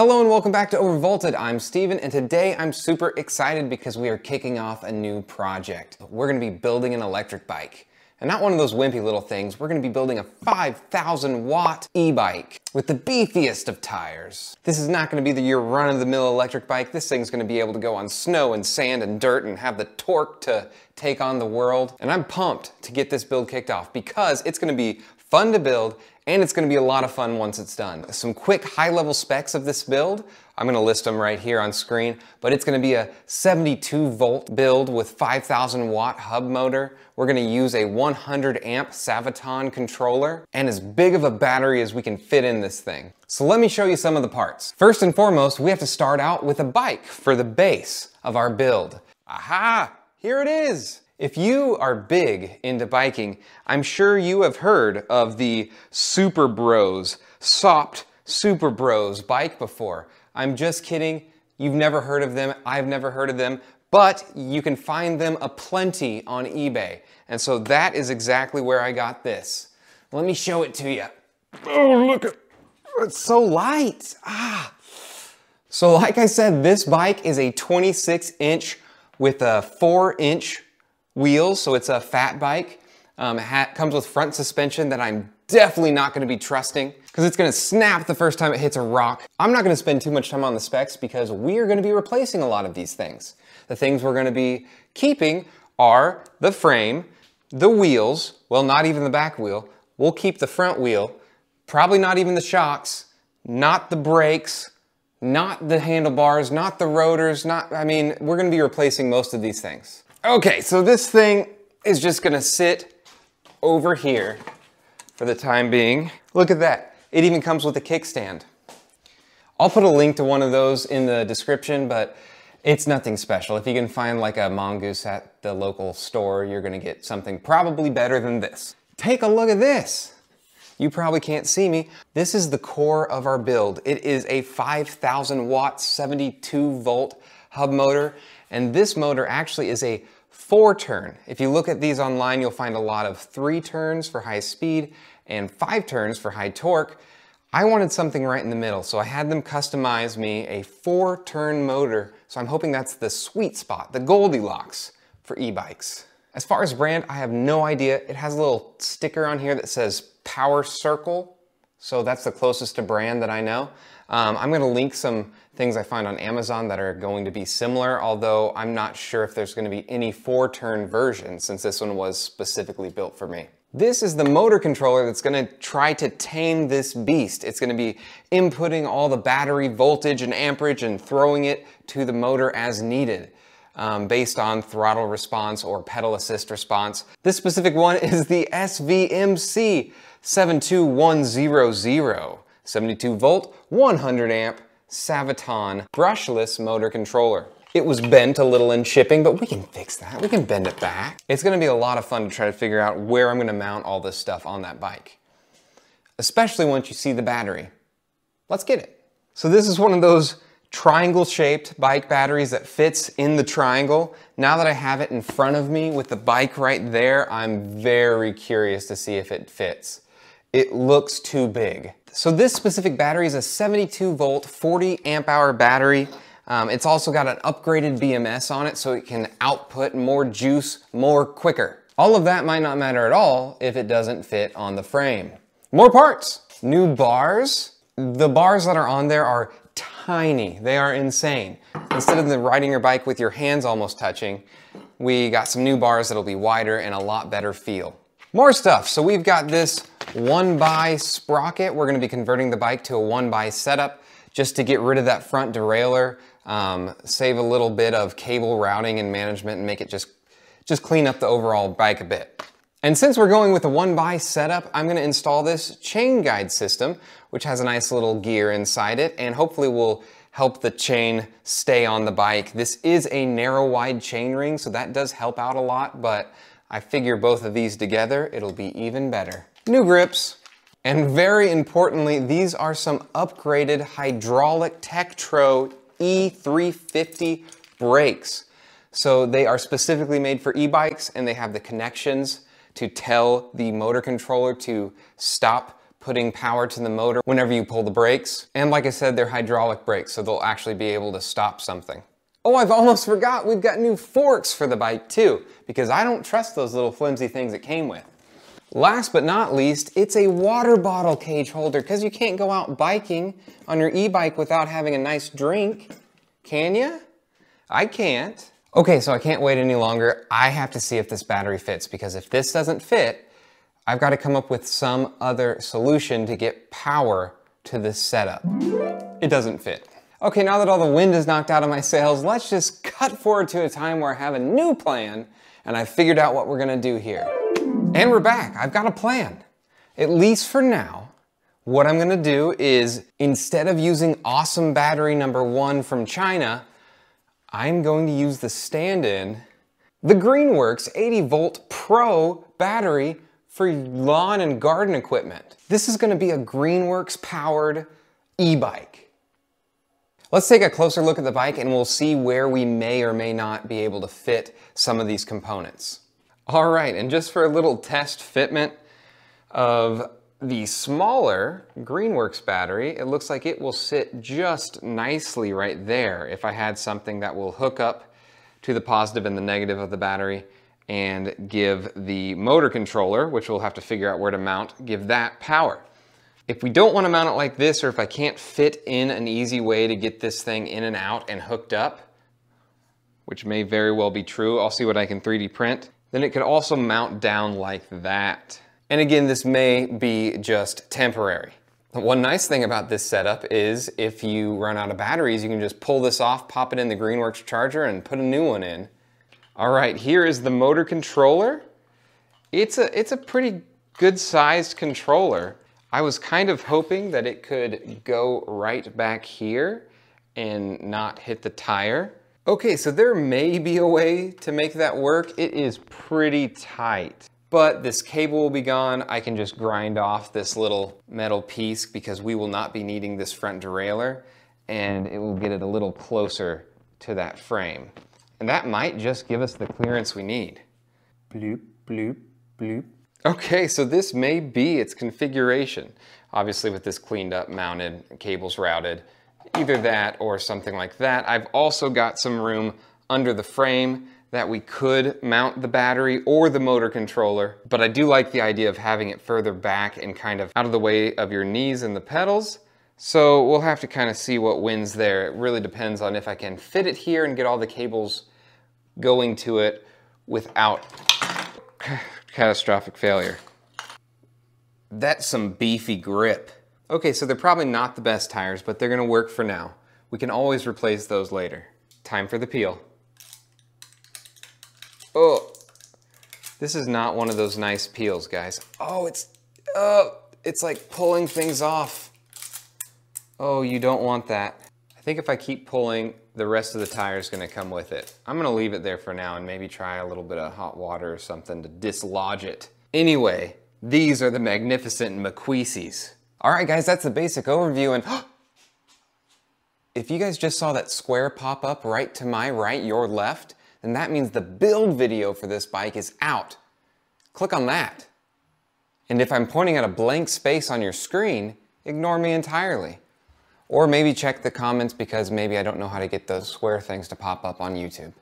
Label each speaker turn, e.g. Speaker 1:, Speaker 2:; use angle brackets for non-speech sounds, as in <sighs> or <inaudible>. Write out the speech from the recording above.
Speaker 1: Hello and welcome back to Overvolted. I'm Steven and today I'm super excited because we are kicking off a new project. We're gonna be building an electric bike. And not one of those wimpy little things, we're gonna be building a 5,000 watt e-bike with the beefiest of tires. This is not gonna be the your run-of-the-mill electric bike. This thing's gonna be able to go on snow and sand and dirt and have the torque to take on the world. And I'm pumped to get this build kicked off because it's gonna be fun to build and it's gonna be a lot of fun once it's done. Some quick high-level specs of this build, I'm gonna list them right here on screen, but it's gonna be a 72 volt build with 5,000 watt hub motor. We're gonna use a 100 amp Sabvoton controller and as big of a battery as we can fit in this thing. So let me show you some of the parts. First and foremost, we have to start out with a bike for the base of our build. Aha, here it is. If you are big into biking, I'm sure you have heard of the Super Bros, sopped Super Bros bike before. I'm just kidding. You've never heard of them. I've never heard of them, but you can find them aplenty on eBay. And so that is exactly where I got this. Let me show it to you. Oh, look at, it's so light. Ah. So like I said, this bike is a 26 inch with a four inch wheels, so it's a fat bike. Um, it comes with front suspension that I'm definitely not gonna be trusting because it's gonna snap the first time it hits a rock. I'm not gonna spend too much time on the specs because we are gonna be replacing a lot of these things. The things we're gonna be keeping are the frame, the wheels, well, not even the back wheel. We'll keep the front wheel, probably not even the shocks, not the brakes, not the handlebars, not the rotors, not, I mean, we're gonna be replacing most of these things. Okay, so this thing is just gonna sit over here for the time being. Look at that. It even comes with a kickstand. I'll put a link to one of those in the description, but it's nothing special. If you can find like a mongoose at the local store, you're gonna get something probably better than this. Take a look at this. You probably can't see me. This is the core of our build. It is a 5,000 watt, 72 volt hub motor. And this motor actually is a four turn. If you look at these online, you'll find a lot of three turns for high speed and five turns for high torque. I wanted something right in the middle, so I had them customize me a four turn motor. So I'm hoping that's the sweet spot, the Goldilocks for e-bikes. As far as brand, I have no idea. It has a little sticker on here that says Power Circle. So that's the closest to brand that I know. Um, I'm gonna link some things I find on Amazon that are going to be similar, although I'm not sure if there's gonna be any four-turn version since this one was specifically built for me. This is the motor controller that's gonna try to tame this beast. It's gonna be inputting all the battery voltage and amperage and throwing it to the motor as needed. Um, based on throttle response or pedal assist response. This specific one <laughs> is the SVMC 72100. 72 volt, 100 amp, Sabvoton brushless motor controller. It was bent a little in shipping, but we can fix that. We can bend it back. It's gonna be a lot of fun to try to figure out where I'm gonna mount all this stuff on that bike. Especially once you see the battery. Let's get it. So this is one of those triangle shaped bike batteries that fits in the triangle. Now that I have it in front of me with the bike right there, I'm very curious to see if it fits. It looks too big. So this specific battery is a 72 volt, 40 amp hour battery. Um, it's also got an upgraded BMS on it so it can output more juice more quicker. All of that might not matter at all if it doesn't fit on the frame. More parts, new bars. The bars that are on there are tiny, they are insane. Instead of the riding your bike with your hands almost touching, we got some new bars that'll be wider and a lot better feel. More stuff, so we've got this one by sprocket. We're gonna be converting the bike to a one by setup just to get rid of that front derailleur, um, save a little bit of cable routing and management and make it just, just clean up the overall bike a bit. And since we're going with a one by setup, I'm gonna install this chain guide system, which has a nice little gear inside it and hopefully will help the chain stay on the bike. This is a narrow wide chain ring, so that does help out a lot, but I figure both of these together, it'll be even better new grips, and very importantly, these are some upgraded hydraulic Tektro E350 brakes. So they are specifically made for e-bikes and they have the connections to tell the motor controller to stop putting power to the motor whenever you pull the brakes. And like I said, they're hydraulic brakes, so they'll actually be able to stop something. Oh, I've almost forgot, we've got new forks for the bike too, because I don't trust those little flimsy things it came with. Last but not least, it's a water bottle cage holder, because you can't go out biking on your e-bike without having a nice drink, can you? I can't. Okay, so I can't wait any longer. I have to see if this battery fits, because if this doesn't fit, I've got to come up with some other solution to get power to this setup. It doesn't fit. Okay, now that all the wind is knocked out of my sails, let's just cut forward to a time where I have a new plan and I've figured out what we're gonna do here. And we're back, I've got a plan. At least for now, what I'm gonna do is instead of using awesome battery number one from China, I'm going to use the stand-in, the Greenworks 80 volt Pro battery for lawn and garden equipment. This is gonna be a Greenworks powered e-bike. Let's take a closer look at the bike and we'll see where we may or may not be able to fit some of these components. All right, and just for a little test fitment of the smaller Greenworks battery, it looks like it will sit just nicely right there if I had something that will hook up to the positive and the negative of the battery and give the motor controller, which we'll have to figure out where to mount, give that power. If we don't want to mount it like this, or if I can't fit in an easy way to get this thing in and out and hooked up, which may very well be true, I'll see what I can 3D print, then it could also mount down like that. And again, this may be just temporary. One nice thing about this setup is if you run out of batteries, you can just pull this off, pop it in the Greenworks charger and put a new one in. All right, here is the motor controller. It's a, it's a pretty good sized controller. I was kind of hoping that it could go right back here and not hit the tire. Okay, so there may be a way to make that work. It is pretty tight. But this cable will be gone. I can just grind off this little metal piece because we will not be needing this front derailleur and it will get it a little closer to that frame. And that might just give us the clearance we need. Bloop, bloop, bloop. Okay, so this may be its configuration. Obviously with this cleaned up, mounted, cables routed, either that or something like that. I've also got some room under the frame that we could mount the battery or the motor controller, but I do like the idea of having it further back and kind of out of the way of your knees and the pedals. So we'll have to kind of see what wins there. It really depends on if I can fit it here and get all the cables going to it without <sighs> catastrophic failure. That's some beefy grip. Okay, so they're probably not the best tires, but they're gonna work for now. We can always replace those later. Time for the peel. Oh, this is not one of those nice peels, guys. Oh, it's, oh, it's like pulling things off. Oh, you don't want that. I think if I keep pulling, the rest of the tire is gonna come with it. I'm gonna leave it there for now and maybe try a little bit of hot water or something to dislodge it. Anyway, these are the magnificent Mequisis. All right, guys, that's the basic overview and <gasps> if you guys just saw that square pop up right to my right, your left, then that means the build video for this bike is out. Click on that. And if I'm pointing at a blank space on your screen, ignore me entirely. Or maybe check the comments because maybe I don't know how to get those square things to pop up on YouTube.